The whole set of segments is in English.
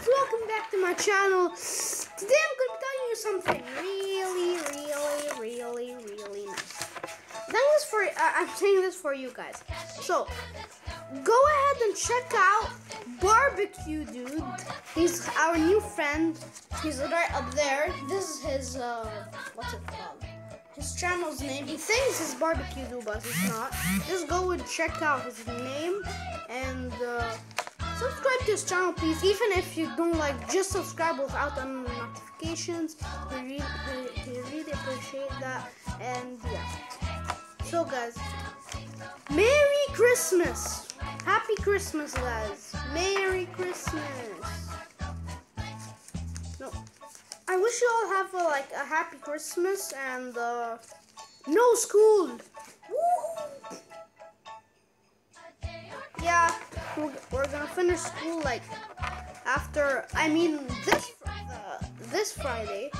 guys, welcome back to my channel. Today I'm going to be telling you something really, really, really, really nice. Telling this for, uh, I'm saying this for you guys. So, go ahead and check out Barbecue Dude. He's our new friend. He's right up there. This is his, uh, what's it called? His channel's name. He thinks it's Barbecue Dude, but it's not. Just go and check out his name and, uh, subscribe to his channel please even if you don't like just subscribe without the notifications. We really, we, we really appreciate that. And yeah. So guys merry christmas. Happy christmas guys. Merry christmas. No. I wish you all have a, like a happy christmas and uh no school we're, we're gonna finish school like after I mean this uh, this Friday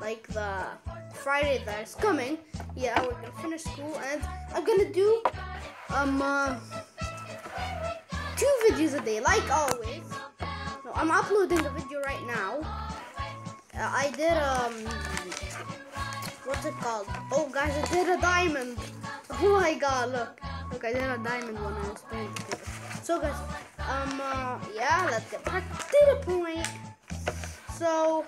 like the Friday that is coming yeah we're gonna finish school and I'm gonna do um uh, two videos a day like always. I'm uploading the video right now. Uh, I did um what's it called? Oh guys I did a diamond. Oh my god look. Look I did a diamond one I was playing so guys, um, uh, yeah, let's get back to the point. So,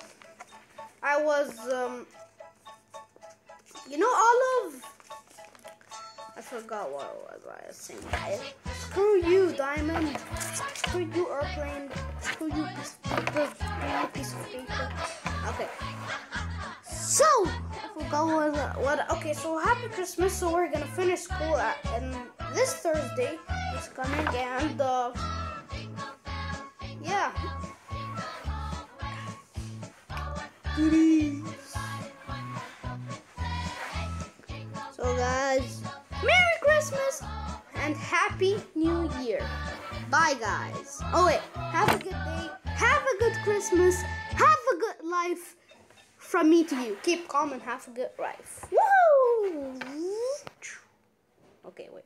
I was, um, you know, all of, I forgot what it was I was saying. Screw you, Diamond. Screw you, Airplane. Screw you, piece of paper. Piece of paper. Okay. So, What, okay, so happy Christmas. So we're gonna finish school at, and this Thursday is coming and uh, yeah. So guys, Merry Christmas and Happy New Year. Bye guys. Oh wait, have a good day. Have a good Christmas. Have a good life. From me to you. Keep calm and have a good life. Woo! Okay, wait.